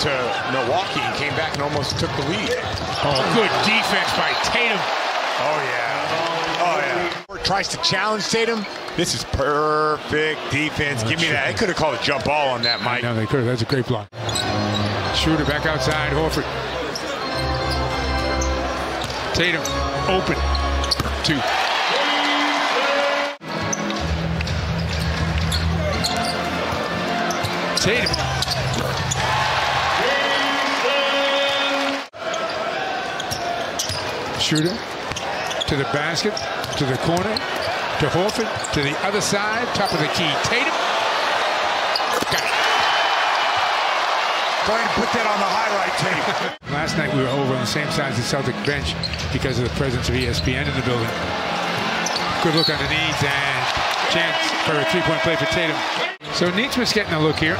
to Milwaukee and came back and almost took the lead. Oh, good defense by Tatum. Oh, yeah. Oh, yeah. Tries to challenge Tatum. This is perfect defense. Oh, Give me that. They could have called a jump ball on that, Mike. No, they could have. That's a great block. Schroeder back outside. Horford. Tatum open. Two. Tatum. Schroeder to the basket, to the corner, to Horford, to the other side, top of the key. Tatum. Got it. Go ahead and put that on the highlight tape. Last night we were over on the same side as the Celtic bench because of the presence of ESPN in the building. Good look on underneath and chance for a three-point play for Tatum. So Nietzsche's getting a look here.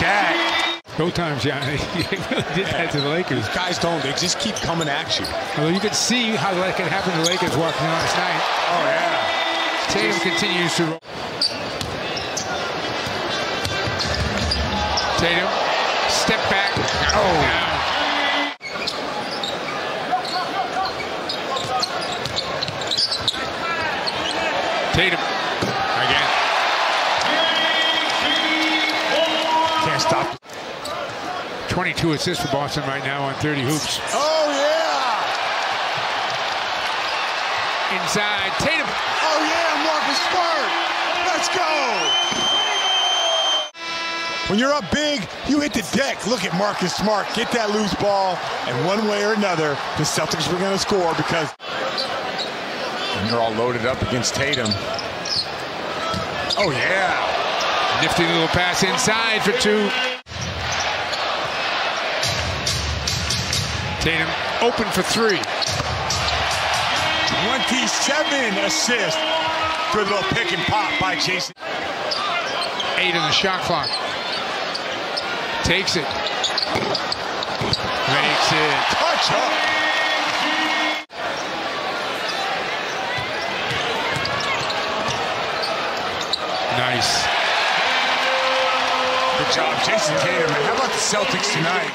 That. Go times, yeah. He really did that to the Lakers. Guys don't. They just keep coming at you. Although you could see how that could happen to the Lakers walking in last night. Oh, yeah. Tatum continues to roll. Tatum, step back. Oh. Down. Tatum, 22 assists for Boston right now on 30 hoops. Oh, yeah. Inside, Tatum. Oh, yeah, Marcus Smart. Let's go. When you're up big, you hit the deck. Look at Marcus Smart. Get that loose ball. And one way or another, the Celtics were going to score because and they're all loaded up against Tatum. Oh, yeah. Nifty little pass inside for two. Tatum open for three. 27 assists. Good little pick and pop by Jayson. Eight in the shot clock. Takes it. Makes it. Touch up. Nice. Good job, Jayson Tatum. How about the Celtics tonight?